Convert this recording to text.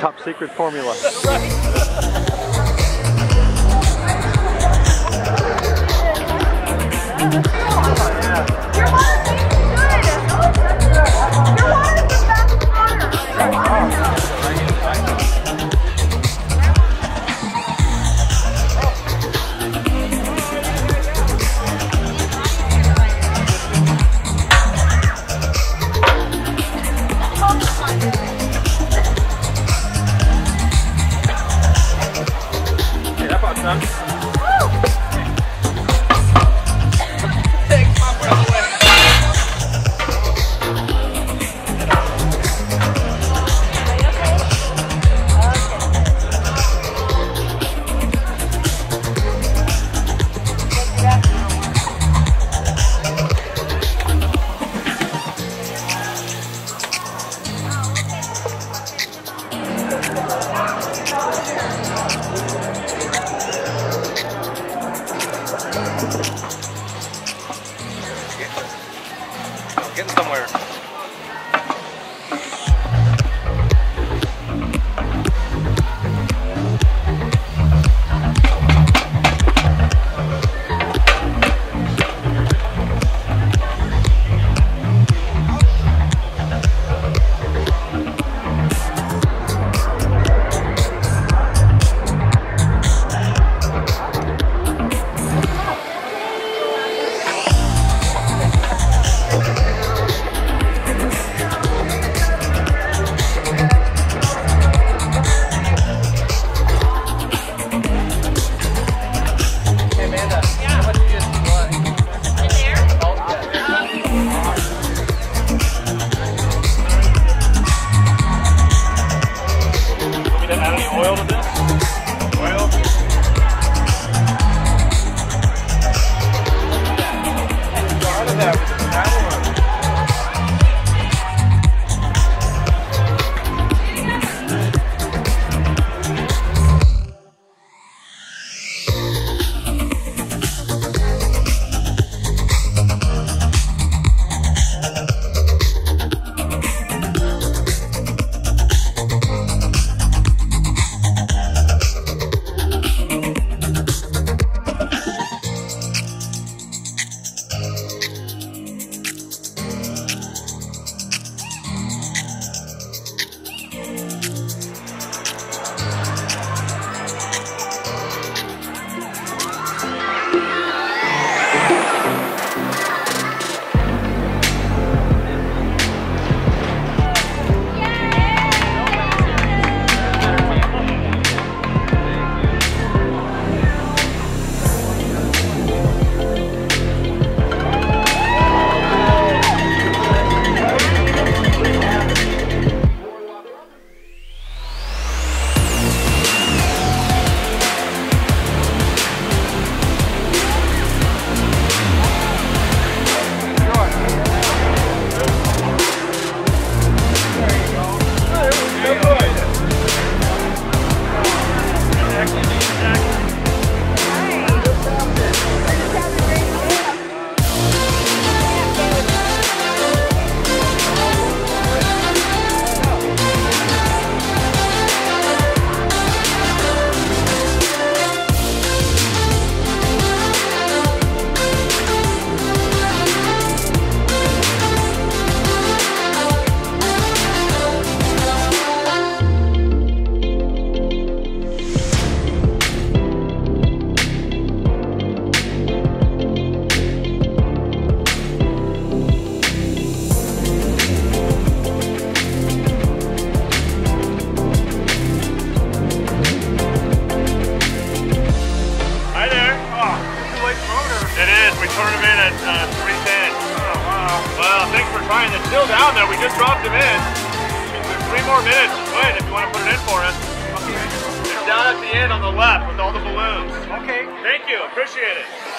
Top secret formula. Somewhere. Well, thanks for trying. It's still down there. We just dropped him in. Three more minutes. Wait, if you want to put it in for us. Okay. It's down at the end on the left with all the balloons. Okay. Thank you. Appreciate it.